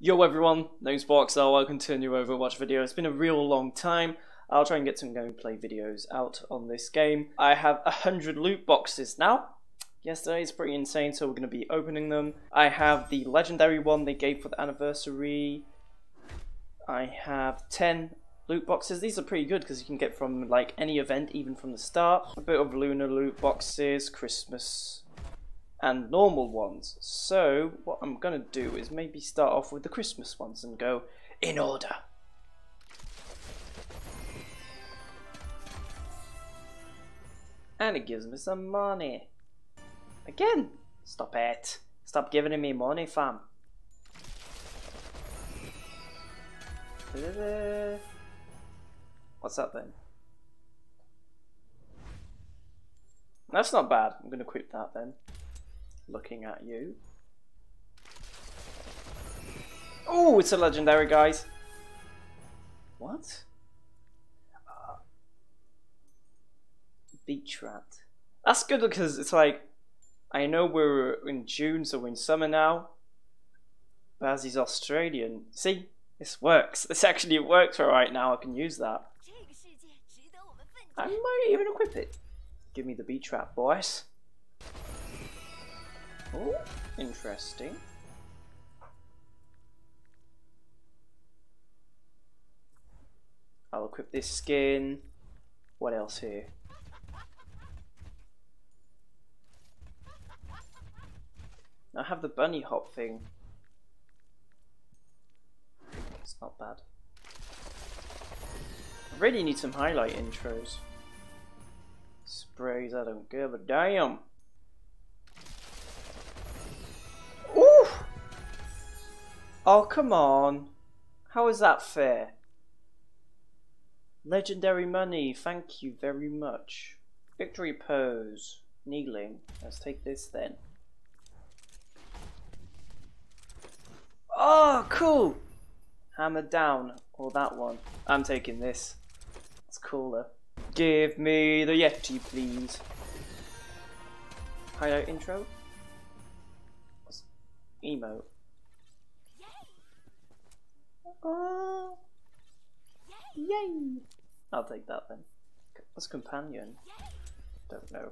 Yo everyone, name's Boxel, welcome to a new Overwatch video. It's been a real long time. I'll try and get some gameplay videos out on this game. I have a hundred loot boxes now. Yesterday is pretty insane, so we're going to be opening them. I have the legendary one they gave for the anniversary. I have 10 loot boxes. These are pretty good because you can get from like any event, even from the start. A bit of lunar loot boxes, Christmas and normal ones. So what I'm gonna do is maybe start off with the Christmas ones and go in order. And it gives me some money. Again, stop it. Stop giving me money, fam. What's that then? That's not bad. I'm going to equip that then looking at you. Oh, it's a legendary, guys. What? Uh, beach rat. That's good because it's like, I know we're in June, so we're in summer now. But as he's Australian, see, this works. This actually works for right now. I can use that. I might even equip it. Give me the beach rat, boys. Oh, interesting. I'll equip this skin. What else here? I have the bunny hop thing. It's not bad. I really need some highlight intros. Sprays, I don't give a damn. Oh, come on. How is that fair? Legendary money, thank you very much. Victory pose, kneeling. Let's take this then. Oh, cool! Hammer down, or that one. I'm taking this. It's cooler. Give me the Yeti, please. Highlight intro? Emote. Oh. Yay! I'll take that then. What's companion? Don't know.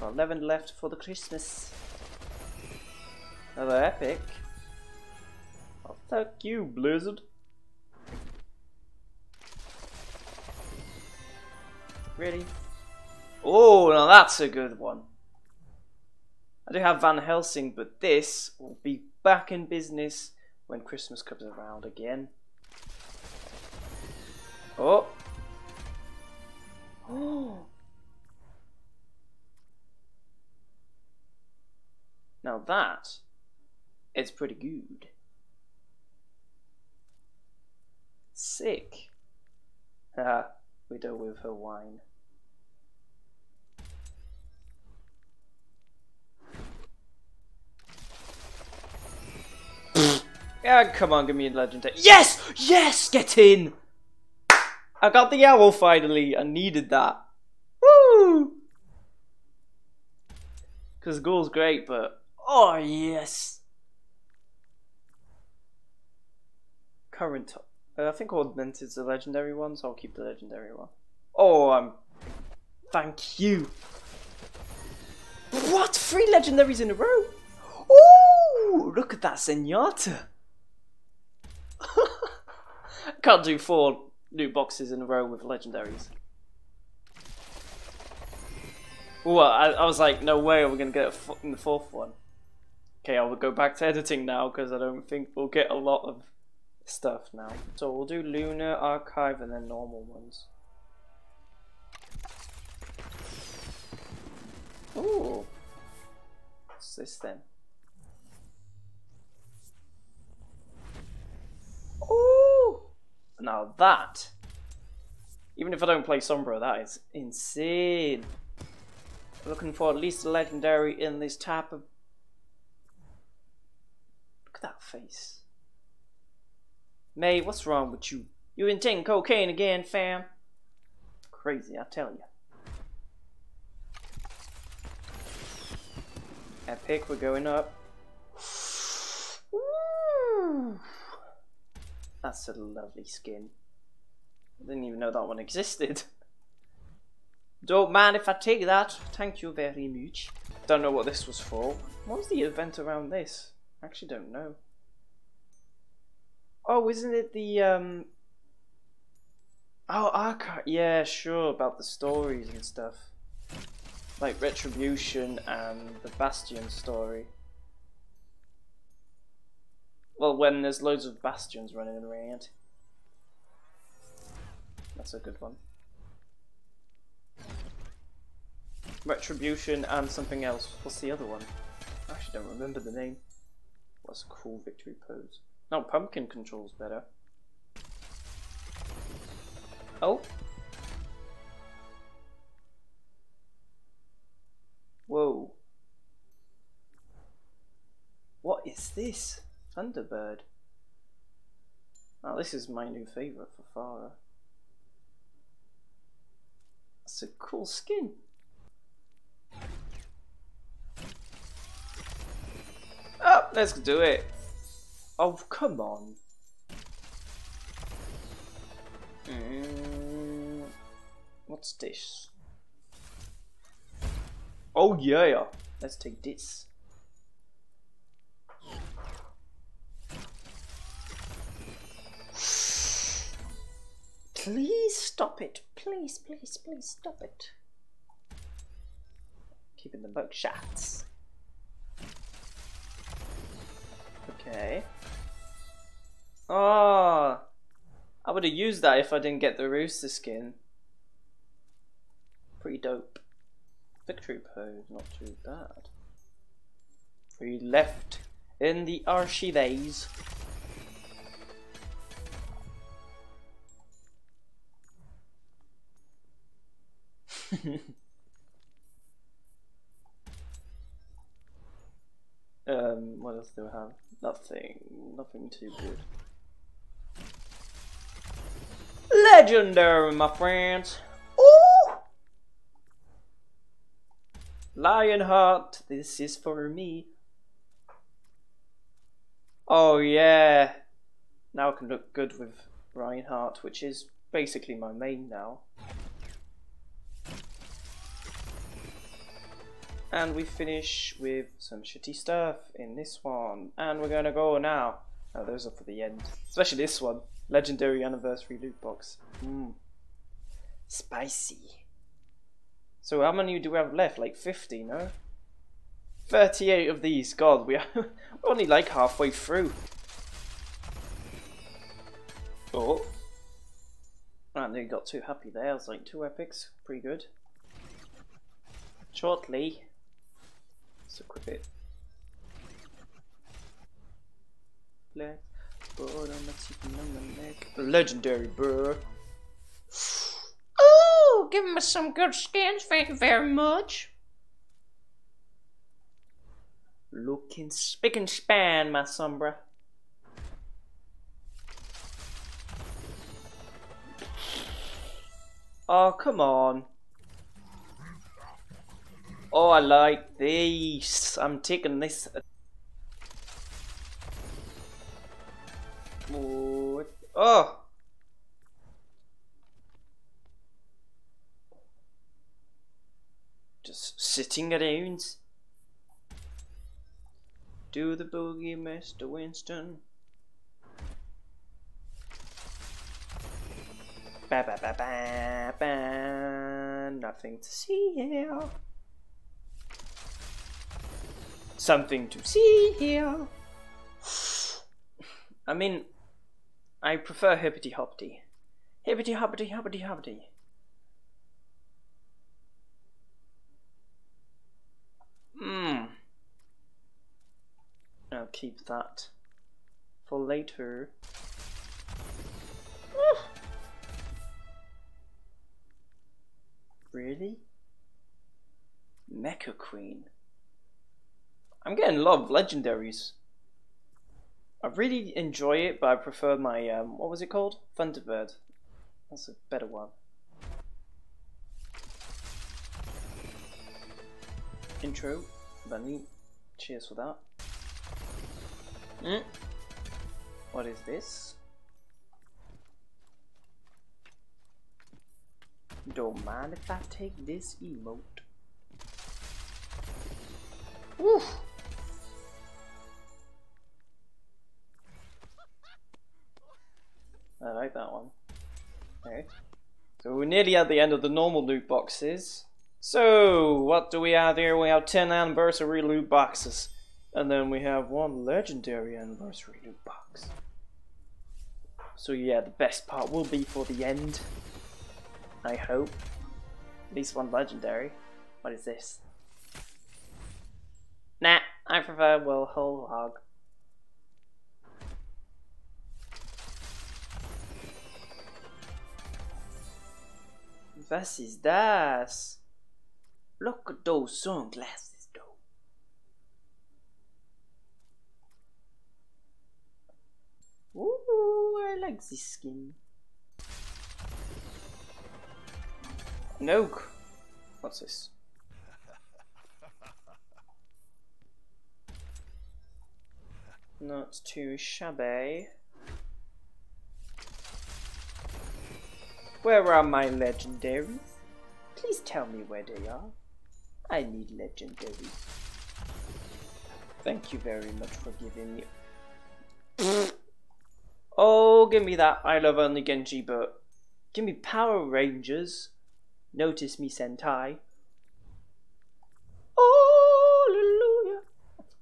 Got 11 left for the Christmas. Another epic. Oh, fuck you, Blizzard. Really? Oh, now that's a good one. I do have Van Helsing, but this will be back in business when Christmas comes around again. Oh! Oh! Now that is pretty good. Sick. Ah, we do with her wine. Yeah, come on, give me a legendary. Yes! Yes! Get in! I got the owl finally. I needed that. Woo! Because Ghoul's great, but... Oh, yes! Current... Uh, I think Augmented's the legendary one, so I'll keep the legendary one. Oh, I'm... Thank you. What? Three legendaries in a row? Ooh! Look at that Zenyatta! Can't do four new boxes in a row with legendaries. Well, I, I was like, no way are we going to get in the fourth one. Okay, I will go back to editing now because I don't think we'll get a lot of stuff now. So we'll do Lunar, Archive, and then normal ones. Ooh. What's this then? Now that, even if I don't play Sombra, that is insane. Looking for at least a legendary in this type of... Look at that face. Mei, what's wrong with you? You been taking cocaine again, fam? Crazy, I tell you. Epic, we're going up. That's a lovely skin. I didn't even know that one existed. Don't mind if I take that. Thank you very much. Don't know what this was for. What was the event around this? I actually don't know. Oh, isn't it the um Oh, archive. Yeah, sure, about the stories and stuff. Like Retribution and the Bastion story. Well, when there's loads of Bastions running around. That's a good one. Retribution and something else. What's the other one? I actually don't remember the name. What's a cool victory pose? No, Pumpkin controls better. Oh. Whoa. What is this? Thunderbird. Oh, this is my new favourite for Pharah. That's a cool skin. Oh, let's do it. Oh, come on. Mm, what's this? Oh yeah, let's take this. Please stop it. Please, please, please stop it. Keeping the bug shots. Okay. Oh, I would have used that if I didn't get the rooster skin. Pretty dope. Victory pose, not too bad. We left in the archives. um, what else do I have? Nothing. Nothing too good. Legendary, my friends. Ooh! Lionhardt, this is for me. Oh yeah. Now I can look good with Reinhardt, which is basically my main now. And we finish with some shitty stuff in this one. And we're gonna go now. Oh, those are for the end. Especially this one. Legendary Anniversary Loot Box. Mmm. Spicy. So how many do we have left? Like 50, no? 38 of these. God, we are only like halfway through. Oh. And they got too happy there. I was like, two epics. Pretty good. Shortly. Let's equip it. Let's put on the chicken on the neck. Legendary, bro. Ooh, give me some good skins, thank you very much. Looking spick and span, my sombra. Oh, come on. Oh, I like these. I'm taking this. Oh. Just sitting around. Do the boogie, Mr. Winston. Ba ba ba ba ba. Nothing to see here something to see here. I mean, I prefer hippity hoppity. Hippity hoppity hoppity hoppity. Hmm. I'll keep that for later. really? Mecha Queen. I'm getting a lot of legendaries. I really enjoy it, but I prefer my, um, what was it called? Thunderbird. That's a better one. Intro, bunny, Cheers for that. Mm. What is this? Don't mind if I take this emote. Woo! I like that one. Okay. So we're nearly at the end of the normal loot boxes. So, what do we have here? We have 10 anniversary loot boxes. And then we have one legendary anniversary loot box. So yeah, the best part will be for the end. I hope. At least one legendary. What is this? Nah, I prefer well whole hog. Was ist das? Look at those sunglasses, though. Ooh, I like this skin. Noke. What's this? Not too shabby. Where are my legendaries? Please tell me where they are. I need legendaries. Thank you very much for giving me... oh, give me that. I love only Genji, but... Give me Power Rangers. Notice me, Sentai. Oh, hallelujah.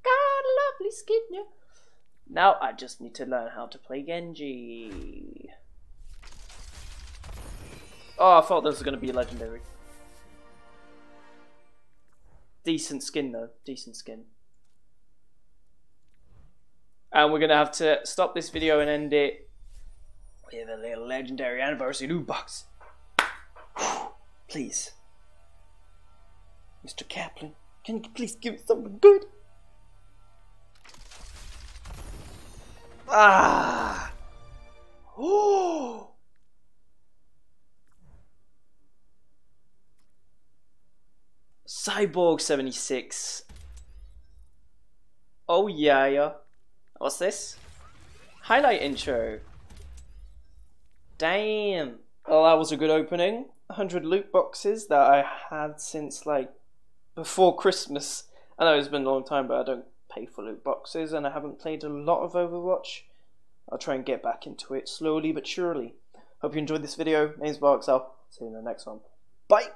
Got a lovely skin. Now I just need to learn how to play Genji. Oh, I thought this was going to be legendary. Decent skin though, decent skin. And we're going to have to stop this video and end it with a little legendary anniversary loot box. Please. Mr. Kaplan, can you please give me something good? Ah! Oh! Cyborg 76. Oh yeah, yeah. What's this? Highlight intro. Damn. Well, that was a good opening. 100 loot boxes that I had since like before Christmas. I know it's been a long time, but I don't pay for loot boxes and I haven't played a lot of Overwatch. I'll try and get back into it slowly but surely. Hope you enjoyed this video. My name's Barks. I'll see you in the next one. Bye!